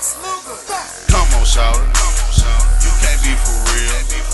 Come on, shout You can't be for real.